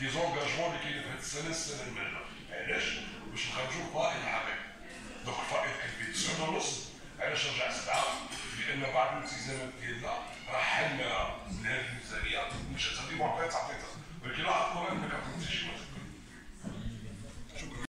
ديزونجاجمون اللي كاينة في هذه السنة السنة اللي علاش؟ باش نخرجوا الفائض حقيقي دوك الفائض كان فيه 9 ونص علاش رجع 7 لأن بعض الالتزامات ديالنا راه حلنا من هذه الميزانيه مش غادي تعطي